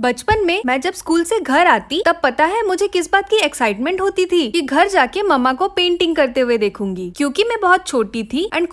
बचपन में मैं जब स्कूल से घर आती, तब पता है मुझे किस बात की एक्साइटमेंट होती थी कि घर जाके मम्मा को पेंटिंग करते हुए देखूँगी। क्योंकि मैं बहुत छोटी थी एंड